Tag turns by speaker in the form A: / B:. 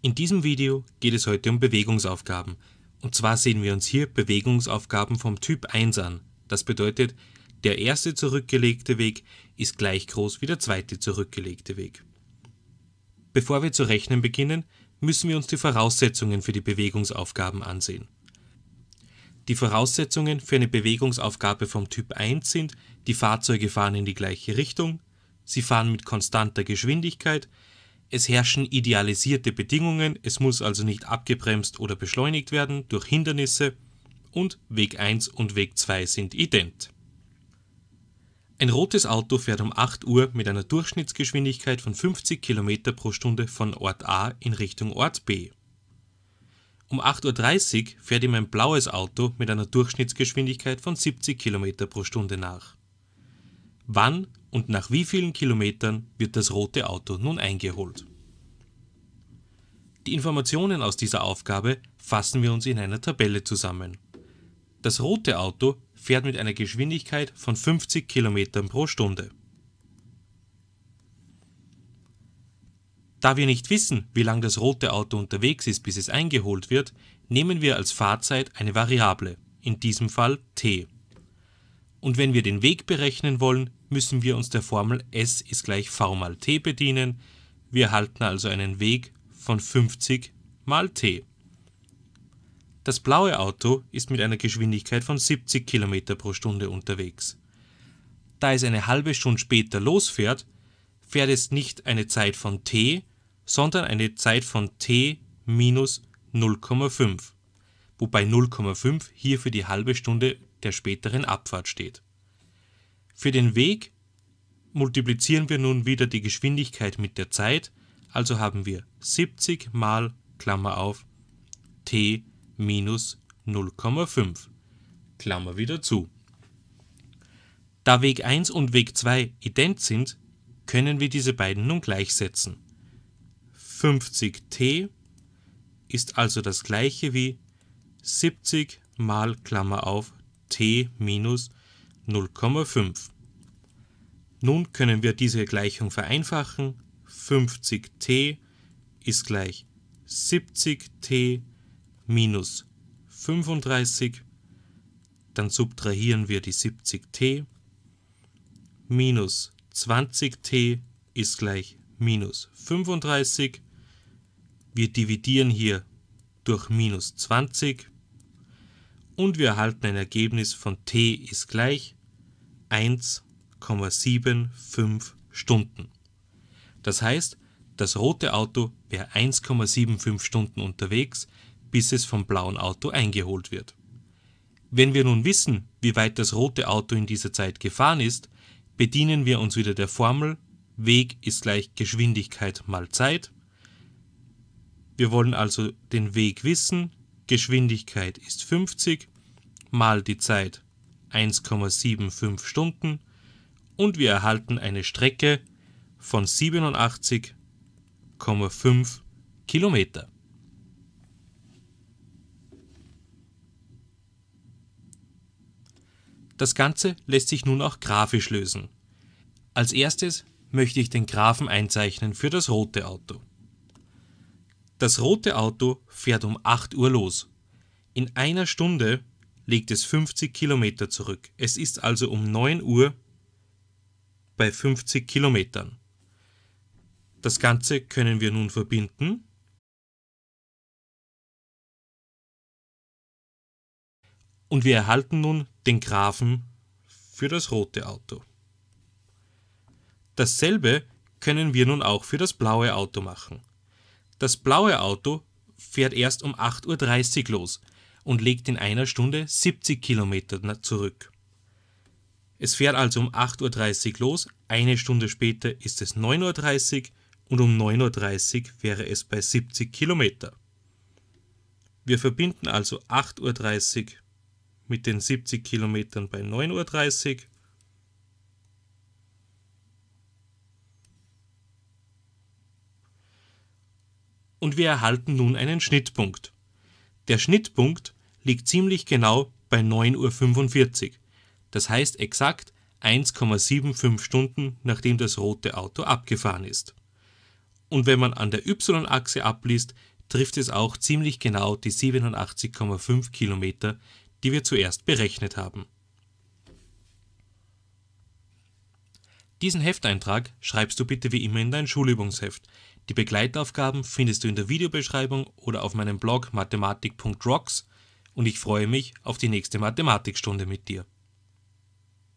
A: In diesem Video geht es heute um Bewegungsaufgaben. Und zwar sehen wir uns hier Bewegungsaufgaben vom Typ 1 an. Das bedeutet, der erste zurückgelegte Weg ist gleich groß wie der zweite zurückgelegte Weg. Bevor wir zu rechnen beginnen, müssen wir uns die Voraussetzungen für die Bewegungsaufgaben ansehen. Die Voraussetzungen für eine Bewegungsaufgabe vom Typ 1 sind, die Fahrzeuge fahren in die gleiche Richtung, sie fahren mit konstanter Geschwindigkeit, es herrschen idealisierte Bedingungen, es muss also nicht abgebremst oder beschleunigt werden durch Hindernisse und Weg 1 und Weg 2 sind ident. Ein rotes Auto fährt um 8 Uhr mit einer Durchschnittsgeschwindigkeit von 50 km pro Stunde von Ort A in Richtung Ort B. Um 8.30 Uhr fährt ihm ein blaues Auto mit einer Durchschnittsgeschwindigkeit von 70 km pro Stunde nach. Wann und nach wie vielen Kilometern wird das rote Auto nun eingeholt? Die Informationen aus dieser Aufgabe fassen wir uns in einer Tabelle zusammen. Das rote Auto fährt mit einer Geschwindigkeit von 50 km pro Stunde. Da wir nicht wissen, wie lang das rote Auto unterwegs ist, bis es eingeholt wird, nehmen wir als Fahrzeit eine Variable, in diesem Fall t. Und wenn wir den Weg berechnen wollen, müssen wir uns der Formel S ist gleich v mal t bedienen. Wir erhalten also einen Weg von 50 mal t. Das blaue Auto ist mit einer Geschwindigkeit von 70 km pro Stunde unterwegs. Da es eine halbe Stunde später losfährt, fährt es nicht eine Zeit von t, sondern eine Zeit von t minus 0,5, wobei 0,5 hier für die halbe Stunde der späteren Abfahrt steht. Für den Weg multiplizieren wir nun wieder die Geschwindigkeit mit der Zeit, also haben wir 70 mal Klammer auf t minus 0,5 Klammer wieder zu. Da Weg 1 und Weg 2 ident sind, können wir diese beiden nun gleichsetzen. 50t ist also das gleiche wie 70 mal Klammer auf t minus 0,5. Nun können wir diese Gleichung vereinfachen. 50t ist gleich 70t minus 35. Dann subtrahieren wir die 70t. Minus 20t ist gleich minus 35. Wir dividieren hier durch minus 20 und wir erhalten ein Ergebnis von t ist gleich 1,75 Stunden. Das heißt, das rote Auto wäre 1,75 Stunden unterwegs, bis es vom blauen Auto eingeholt wird. Wenn wir nun wissen, wie weit das rote Auto in dieser Zeit gefahren ist, bedienen wir uns wieder der Formel Weg ist gleich Geschwindigkeit mal Zeit. Wir wollen also den Weg wissen, Geschwindigkeit ist 50 mal die Zeit 1,75 Stunden und wir erhalten eine Strecke von 87,5 Kilometer. Das Ganze lässt sich nun auch grafisch lösen. Als erstes möchte ich den Graphen einzeichnen für das rote Auto. Das rote Auto fährt um 8 Uhr los. In einer Stunde legt es 50 Kilometer zurück. Es ist also um 9 Uhr bei 50 Kilometern. Das Ganze können wir nun verbinden. Und wir erhalten nun den Graphen für das rote Auto. Dasselbe können wir nun auch für das blaue Auto machen. Das blaue Auto fährt erst um 8.30 Uhr los und legt in einer Stunde 70 Kilometer zurück. Es fährt also um 8.30 Uhr los, eine Stunde später ist es 9.30 Uhr und um 9.30 Uhr wäre es bei 70 Kilometer. Wir verbinden also 8.30 Uhr mit den 70 Kilometern bei 9.30 Uhr. Und wir erhalten nun einen Schnittpunkt. Der Schnittpunkt liegt ziemlich genau bei 9.45 Uhr. Das heißt exakt 1,75 Stunden, nachdem das rote Auto abgefahren ist. Und wenn man an der y-Achse abliest, trifft es auch ziemlich genau die 87,5 Kilometer, die wir zuerst berechnet haben. Diesen Hefteintrag schreibst du bitte wie immer in dein Schulübungsheft. Die Begleitaufgaben findest du in der Videobeschreibung oder auf meinem Blog mathematik.rocks und ich freue mich auf die nächste Mathematikstunde mit dir.